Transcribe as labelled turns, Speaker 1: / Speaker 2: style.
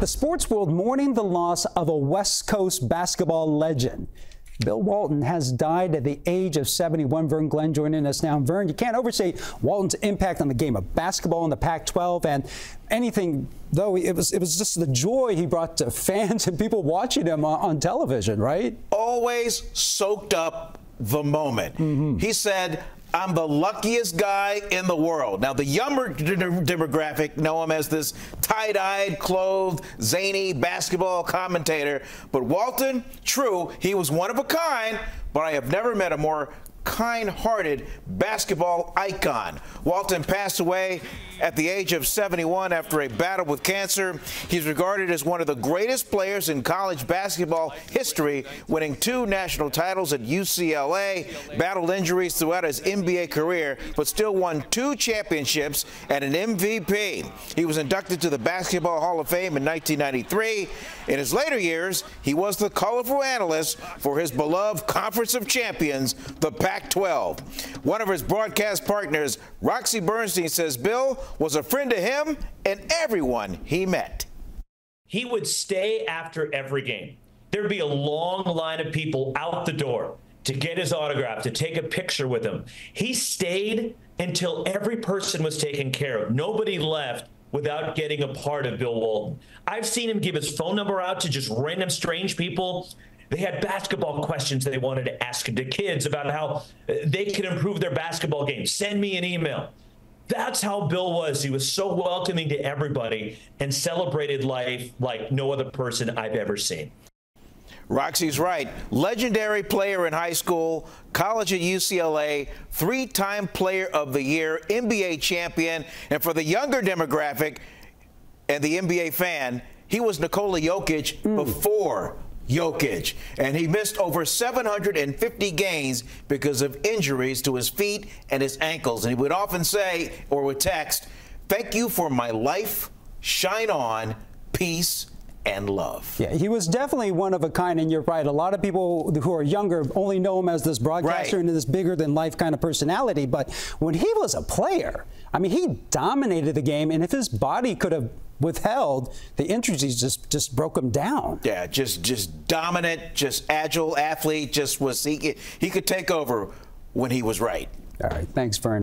Speaker 1: The sports world mourning the loss of a West Coast basketball legend. Bill Walton has died at the age of 71. Vern Glenn joining us now. Vern, you can't overstate Walton's impact on the game of basketball in the Pac-12 and anything, though, it was, it was just the joy he brought to fans and people watching him on, on television, right?
Speaker 2: Always soaked up the moment. Mm -hmm. He said, I'm the luckiest guy in the world. Now, the younger demographic know him as this tight eyed, clothed, zany basketball commentator. But Walton, true, he was one of a kind, but I have never met a more kind hearted basketball icon. Walton passed away at the age of 71 after a battle with cancer. He's regarded as one of the greatest players in college basketball history, winning two national titles at UCLA, battled injuries throughout his NBA career, but still won two championships and an MVP. He was inducted to the Basketball Hall of Fame in 1993. In his later years, he was the colorful analyst for his beloved Conference of Champions, the Pac 12. One of his broadcast partners, Roxy Bernstein, says Bill was a friend to him and everyone he met.
Speaker 3: He would stay after every game. There'd be a long line of people out the door to get his autograph, to take a picture with him. He stayed until every person was taken care of. Nobody left without getting a part of Bill Walton. I've seen him give his phone number out to just random strange people. They had basketball questions they wanted to ask the kids about how they could improve their basketball game. Send me an email. That's how Bill was. He was so welcoming to everybody and celebrated life like no other person I've ever seen.
Speaker 2: Roxy's right. Legendary player in high school, college at UCLA, three time player of the year, NBA champion. And for the younger demographic and the NBA fan, he was Nikola Jokic mm. before Jokic. And he missed over 750 games because of injuries to his feet and his ankles. And he would often say, or would text, Thank you for my life. Shine on. Peace and love.
Speaker 1: Yeah, he was definitely one of a kind, and you're right. A lot of people who are younger only know him as this broadcaster right. and this bigger than life kind of personality. But when he was a player, I mean, he dominated the game, and if his body could have withheld, the injuries just just broke him down.
Speaker 2: Yeah, just just dominant, just agile athlete. Just was he he could take over when he was right.
Speaker 1: All right, thanks, Vern.